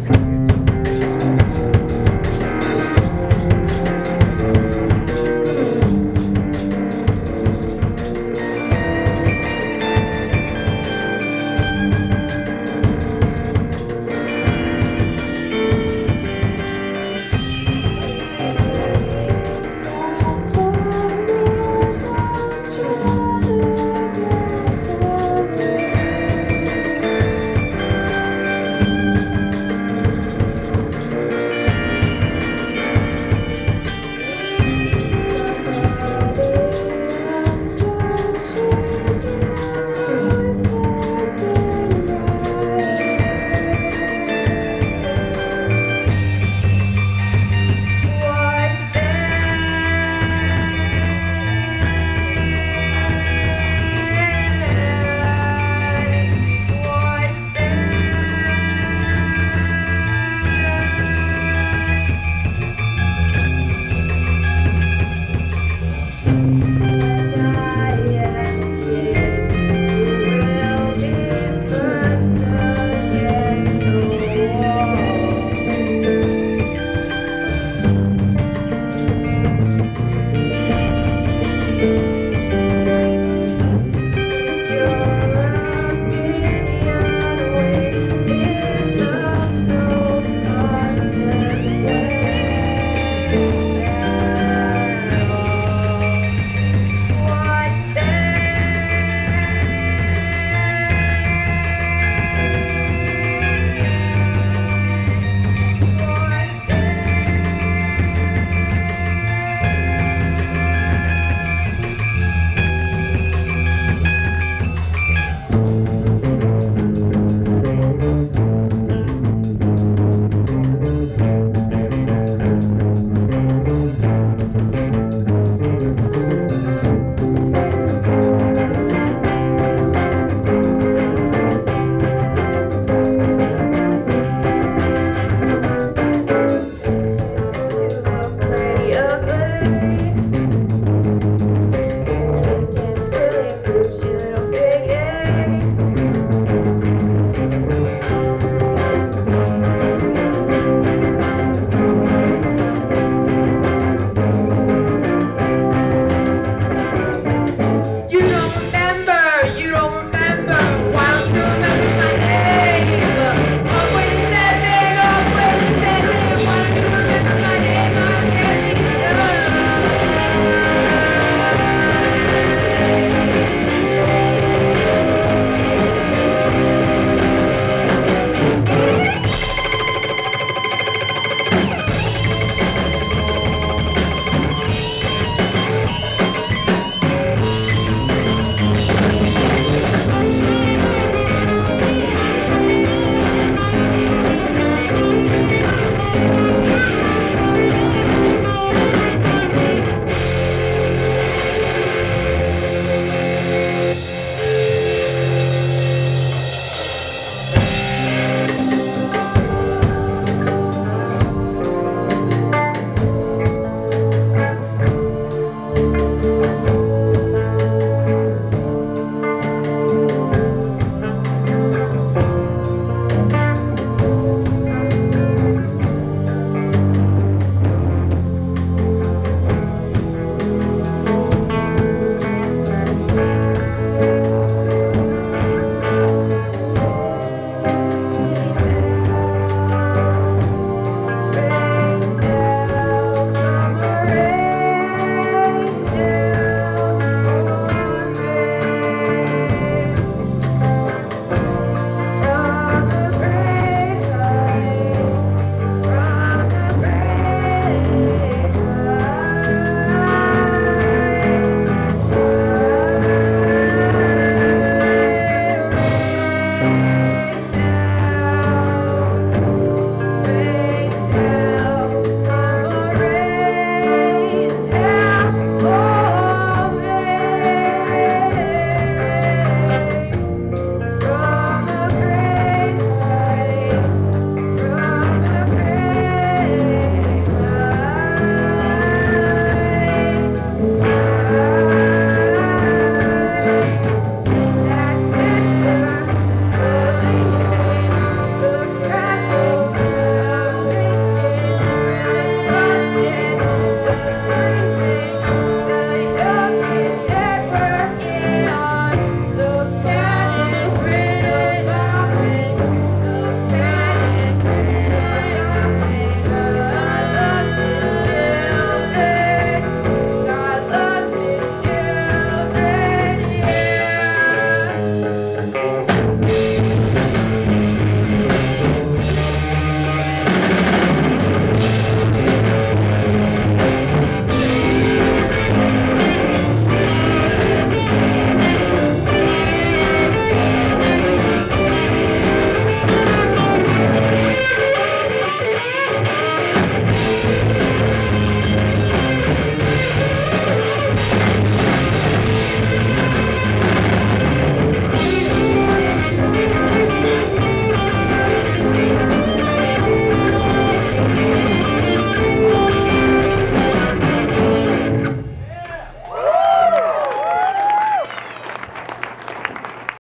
Gracias.